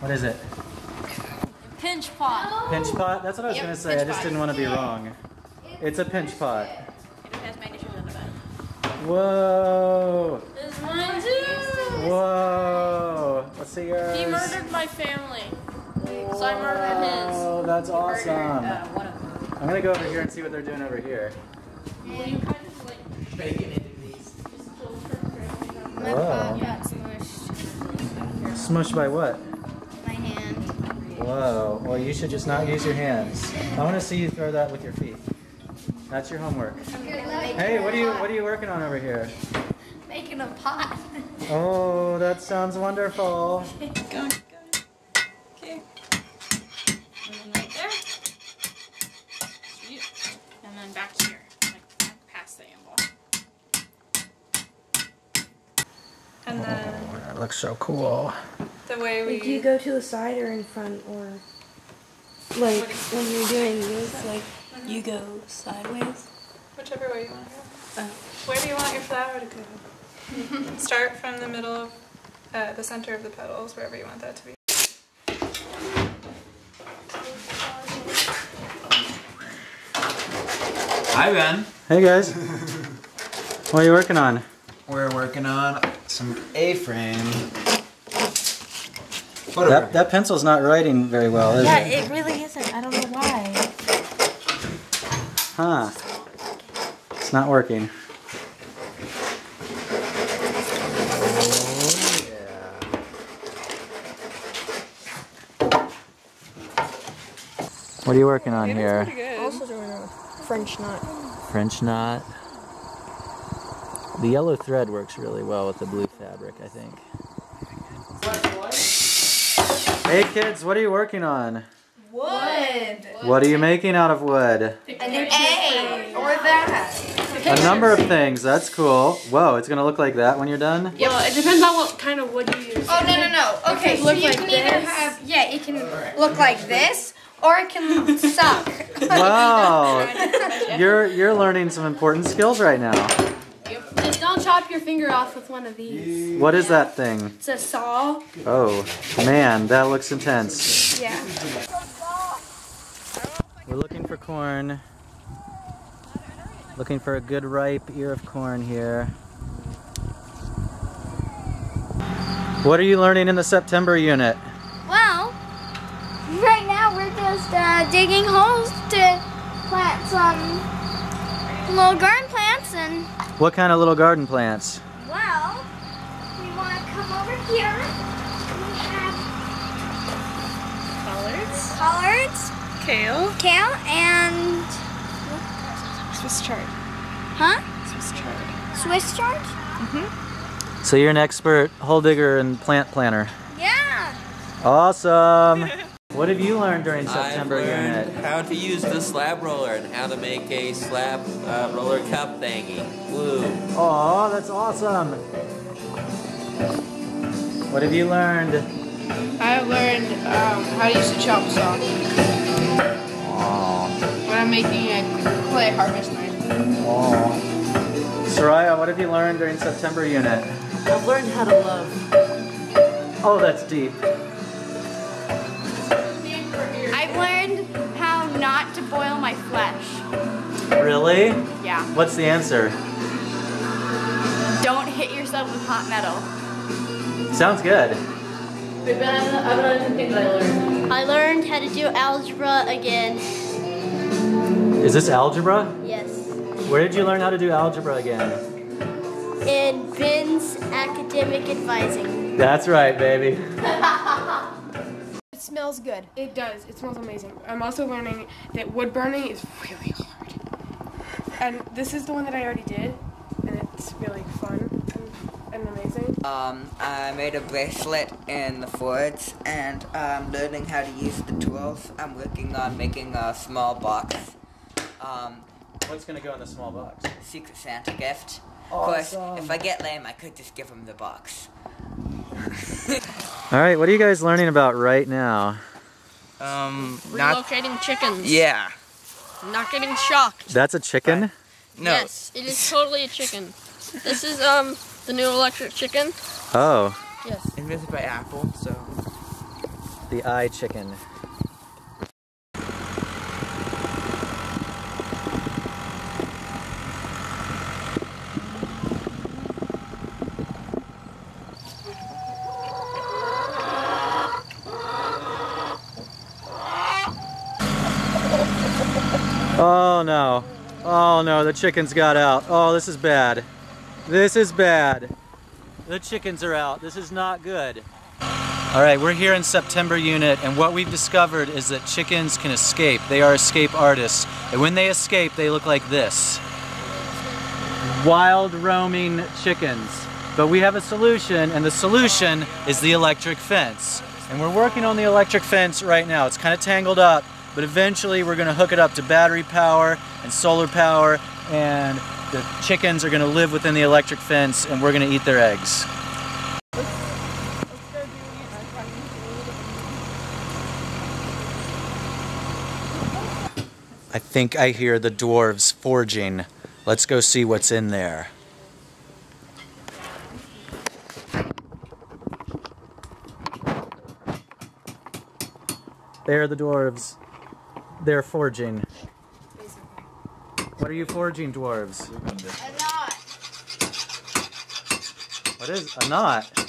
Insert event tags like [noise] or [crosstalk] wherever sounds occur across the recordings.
What is it? Pinch pot. Pinch pot? That's what I was Yep, gonna say. pinch I just pot. didn't want to be wrong. It's a pinch pot. It has my on the back. Whoa! This is mine too. Whoa! Let's see yours. He murdered my family. So I murdered his. Oh, that's awesome. Uh, one of. I'm gonna go over here and see what they're doing over here. Well, you kind of like Bacon into these. just told My Whoa. got smushed. Smushed by what? Whoa. Well, you should just not use your hands. I want to see you throw that with your feet. That's your homework. Hey, what are you what are you working on over here? Making a pot. Oh, that sounds wonderful. [laughs] That looks so cool. the way we Like, do you go to the side or in front, or like when you're doing this, like you go sideways? whichever way you want to go. Oh. Where do you want your flower to go? [laughs] Start from the middle of uh, the center of the petals, wherever you want that to be. Hi, Ben. Hey guys. [laughs] what are you working on? We're working on some A-frame. That that pencil's not writing very well, is Yeah, it? it really isn't. I don't know why. Huh. It's not working. What are you working on here? Also doing a French knot. French knot. The yellow thread works really well with the blue fabric, I think. Hey kids, what are you working on? Wood. What are you making out of wood? An A or that. A number of things. That's cool. Whoa, it's gonna look like that when you're done. Yeah, well, it depends on what kind of wood you use. Oh no no no. Okay, so you like can either have yeah, it can look like this or it can suck. Wow, you're you're learning some important skills right now. Just don't chop your finger off with one of these. What is that thing? It's a saw. Oh, man, that looks intense. Yeah. We're looking for corn. Looking for a good ripe ear of corn here. What are you learning in the September unit? Well, right now we're just uh, digging holes to plant some little garden plants and What kind of little garden plants? well, we want to come over here. We have Collards, collards, kale, kale, and Swiss chard. huh? Swiss chard. Swiss chard? Mm-hmm. So you're an expert hole digger and plant planter. Yeah. Awesome! [laughs] what have you learned during September? I've learned unit? how to use the slab roller and how to make a slab uh, roller cup thingy. Woo. Aw, that's awesome! What have you learned? I've learned um, how to use the chop saw Aw. when I'm making a clay harvest knife. Aw. Soraya, what have you learned during September unit? I've learned how to love. Oh, that's deep. Really? Yeah. What's the answer? Don't hit yourself with hot metal. Sounds good. Wait, Ben, I have I have another thing that I learned. I learned how to do algebra again. Is this algebra? Yes. Where did you learn how to do algebra again? In Ben's academic advising. That's right, baby. [laughs] It smells good. It does. It smells amazing. I'm also learning that wood burning is really hard. And this is the one that I already did, and it's really fun and, and amazing. Um, I made a bracelet in the forge, and I'm learning how to use the tools. I'm working on making a small box. Um, What's gonna go in the small box? Secret Santa gift. Of course, if I get lame, I could just give him the box. [laughs] All right, what are you guys learning about right now? Um, not. Relocating chickens. Yeah. Not getting shocked. That's a chicken? No. Yes, it is totally a chicken. This is um the new electric chicken. Oh. Yes. Invented by Apple, so. The eye chicken. Oh no. Oh no, the chickens got out. Oh, this is bad. This is bad. The chickens are out. This is not good. All right, we're here in September unit, and what we've discovered is that chickens can escape. They are escape artists, and when they escape, they look like this. Wild roaming chickens. But we have a solution, and the solution is the electric fence. And we're working on the electric fence right now. It's kind of tangled up, but eventually we're gonna hook it up to battery power and solar power, and the chickens are gonna live within the electric fence, and we're gonna eat their eggs. I think I hear the dwarves forging. Let's go see what's in there. There are the dwarves. They're forging. What are you forging, dwarves? A knot. What is a knot?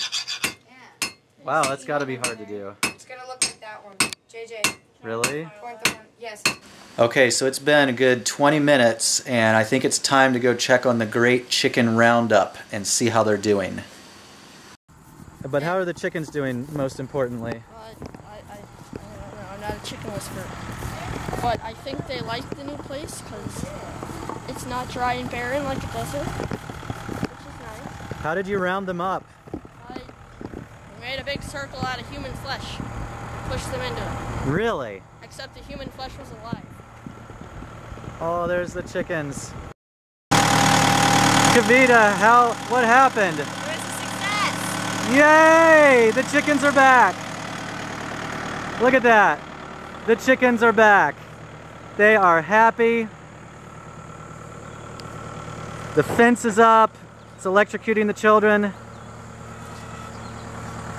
Wow, that's got to be hard to do. It's gonna look like that one. JJ. Really? Point the one. Yes. Okay, so it's been a good 20 minutes, and I think it's time to go check on the Great Chicken Roundup and see how they're doing. But how are the chickens doing, most importantly? I, I, I don't know. I'm not a chicken whisperer. But I think they like the new place because it's not dry and barren like a desert, which is nice. How did you round them up? I made a big circle out of human flesh, and pushed them into it. Really? Except the human flesh was alive. Oh, there's the chickens. Kavita, how, what happened? It success. Yay! The chickens are back. Look at that. The chickens are back. They are happy. The fence is up. It's electrocuting the children.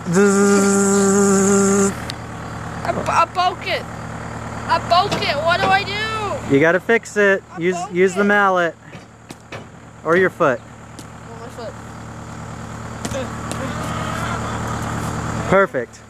Zzz. I, I broke it. I broke it. What do I do? You gotta fix it. Use use the mallet. Or your foot. Oh, my foot. Perfect.